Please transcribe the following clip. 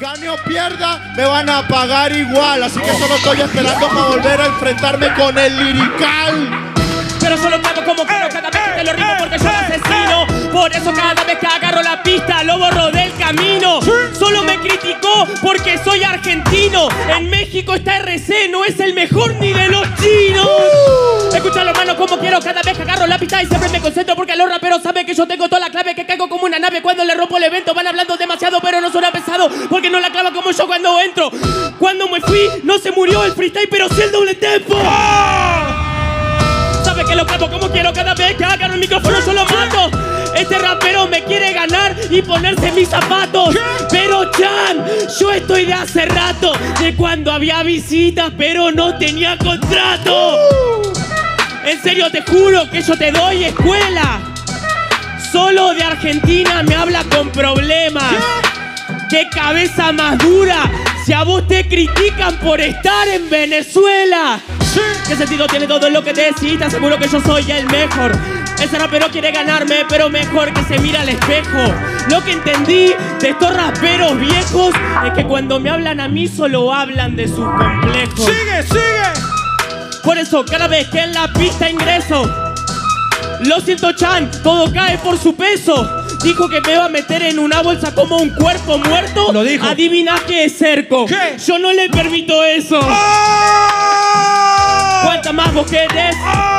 Gane o pierda, me van a pagar igual. Así que solo estoy esperando para volver a enfrentarme con el lirical. Pero solo te hago como quiero cada vez que te lo rimo porque soy asesino. Por eso cada vez que agarro la pista lo borro del camino. Solo me criticó porque soy argentino. En México está RC, no es el mejor ni de los chinos. Escucha mano como quiero cada vez que agarro la pista y siempre me concentro porque los raperos saben que yo tengo toda la clave que caigo como una nave cuando le rompo el evento. Van hablando demasiado pero no suena pesado porque no la clava como yo cuando entro. Cuando me fui no se murió el freestyle pero sí el doble tempo. Sabe que lo clavo como quiero cada vez que agarro el micrófono yo lo mato. Este rapero me quiere ganar y ponerse mis zapatos. Pero Chan, yo estoy de hace rato, de cuando había visitas, pero no tenía contrato. En serio te juro que yo te doy escuela. Solo de Argentina me habla con problemas. ¡Qué cabeza más dura! Si a vos te critican por estar en Venezuela. ¿Qué sentido tiene todo lo que te decís? Te aseguro que yo soy el mejor. Ese rapero quiere ganarme, pero mejor que se mira al espejo. Lo que entendí de estos raperos viejos es que cuando me hablan a mí solo hablan de sus complejos. ¡Sigue, sigue! Por eso, cada vez que en la pista ingreso, lo siento, Chan, todo cae por su peso. Dijo que me va a meter en una bolsa como un cuerpo muerto. Lo dijo. Adivina qué es cerco. ¿Qué? Yo no le permito eso. ¡Oh! ¿Cuántas más vos querés? ¡Oh!